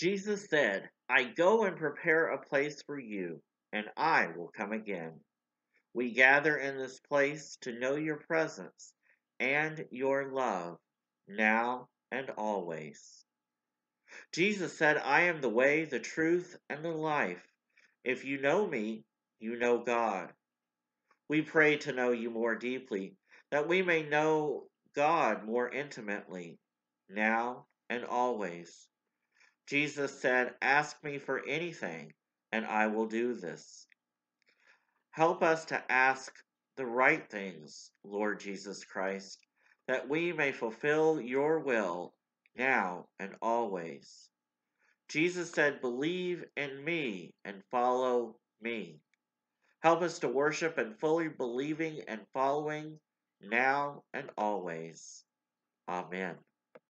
Jesus said, I go and prepare a place for you, and I will come again. We gather in this place to know your presence and your love, now and always. Jesus said, I am the way, the truth, and the life. If you know me, you know God. We pray to know you more deeply, that we may know God more intimately, now and always. Jesus said, Ask me for anything, and I will do this. Help us to ask the right things, Lord Jesus Christ, that we may fulfill your will now and always. Jesus said, Believe in me and follow me. Help us to worship and fully believing and following now and always. Amen.